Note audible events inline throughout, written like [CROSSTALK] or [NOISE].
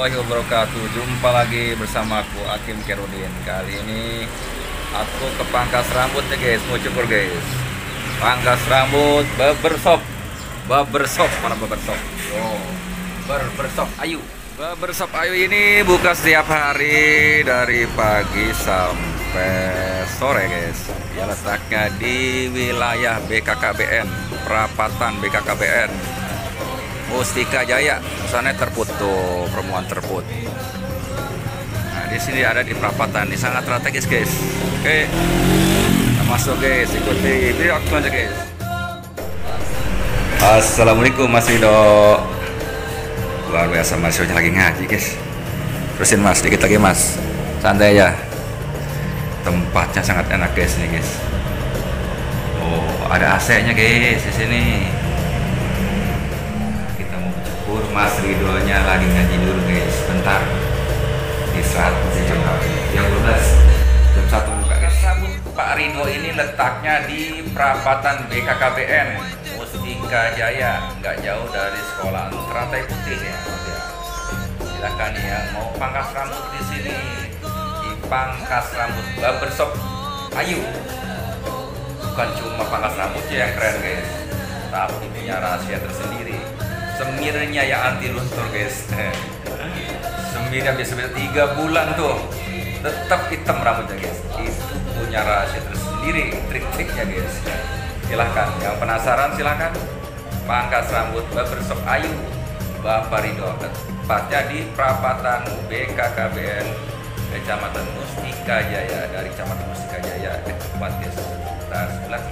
warahmatullahi wabarakatuh. Jumpa lagi bersama aku Hakim Kerudin. Kali ini aku ke pangkas rambut nih guys. Mau cukur guys. Pangkas rambut barbershop. Barbershop Mana barbershop? Oh Barbershop. Ayu. Barbershop Ayu ini buka setiap hari Dari pagi sampai sore guys. Ya letaknya di wilayah BKKBN Perapatan BKKBN Mustika Jaya, sana terputuh, perempuan terput. Nah, di sini ada di perapatan, ini sangat strategis guys. Oke, kita masuk guys, ikuti video aku aja guys. Assalamualaikum Mas Rido. Luar biasa Mas Rido lagi ngaji guys. Terusin Mas, dikit lagi Mas. Santai ya. Tempatnya sangat enak guys nih guys. Oh, ada AC-nya guys di sini. Mas Ridhonya lagi ngaji dulu guys. Bentar. Masih jam jam 12 jam 1 buka guys. Pak Ridho ini letaknya di perapatan BKKBN Mustika Jaya. Nggak jauh dari sekolah Teratai Putih ya. Silakan ya. Mau pangkas rambut di sini. Di pangkas rambut barbershop Ayu. Bukan cuma pangkas rambut yang keren guys. Tapi punya rahasia tersendiri semirnya yang anti luntur guys. Semirnya biasa biasa tiga bulan tuh tetap hitam rambutnya guys. Itu punya rahasia tersendiri trik-triknya guys. Silahkan yang penasaran silahkan. Pangkas rambut barbershop Ayu Bapak Ridho tepatnya di perapatan BKKBN Kecamatan Mustika Jaya. Dari Kecamatan Mustika Jaya ke tempat guys kita sebelah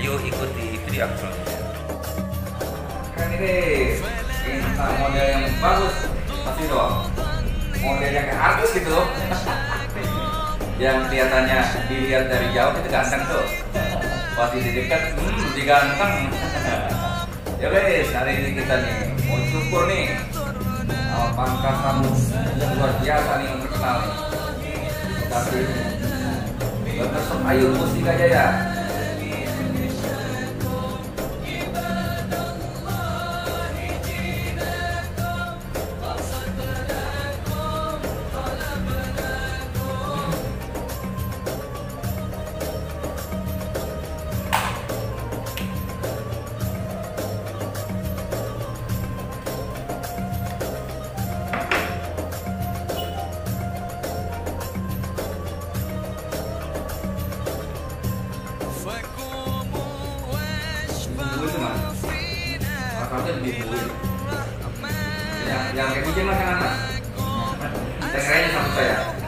ayo ikuti video aku selanjutnya ini model yang bagus pasti dong model yang artis gitu [LAUGHS] yang kelihatannya dilihat dari jauh itu ganteng tuh. Pasti di dekat hmm lebih ganteng. [LAUGHS] Ya guys hari ini kita nih mau cukur nih. Sama pangkas rambut yang luar biasa nih yang terkenal nih. Tapi Barbershop Ayu Mustika Jaya yang yang kayak kucing mas kan mas tesnya sama saya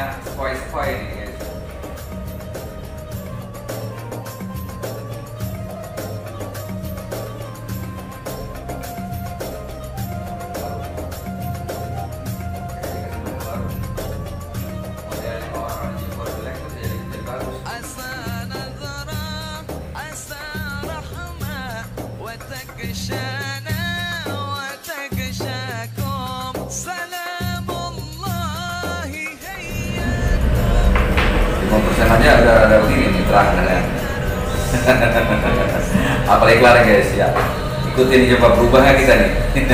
na spoil-spoil eh. Aja udah ada begini nih terang ya. [LAUGHS] Apalagi kelar guys ya. Ikutin coba berubahnya kita nih. [LAUGHS]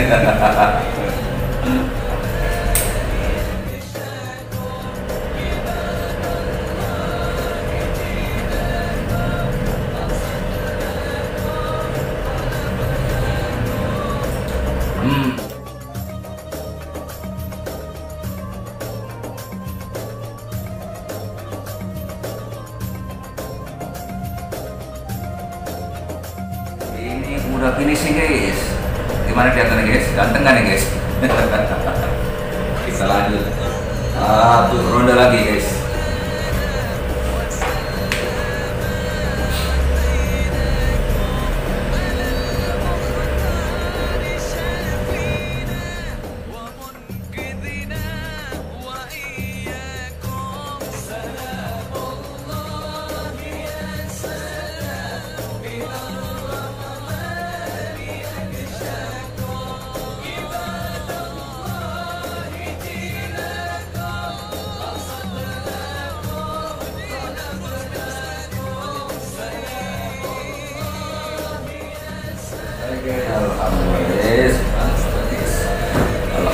hmm. Gimana kelihatannya guys? Ganteng kan nih guys? [LAUGHS] Kita lanjut. Satu ronde lagi guys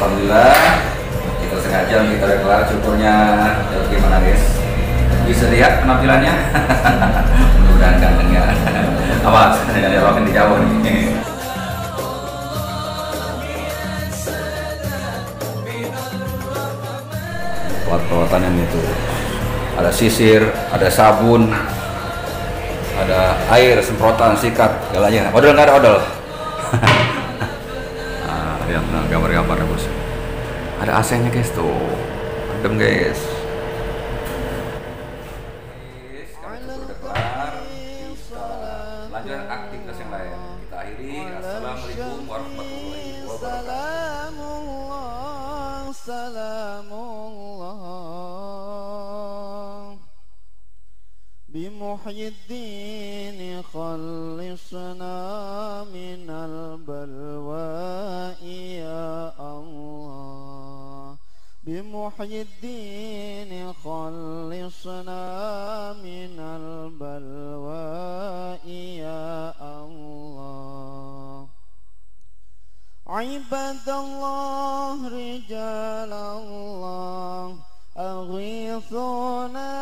Alhamdulillah. Kita setengah jam kita kelar cukurnya ya, gimana guys? Bisa lihat penampilannya? [LAUGHS] Mudah-mudahan ganteng ya. [LAUGHS] Awas ada Robin di jauh nih. [LAUGHS] Perawat yang itu. Ada sisir ada sabun ada air semprotan sikat galanya. Odol nggak ada odol nah gambar-gambarnya bos. Ada AC nya guys tuh. Adem guys. Aktivitas assalamualaikum warahmatullahi wabarakatuh. Bimuhyiddin khalisna بمحي الدين خلصنا من البلواء يا الله. عباد الله رجال الله أغيثنا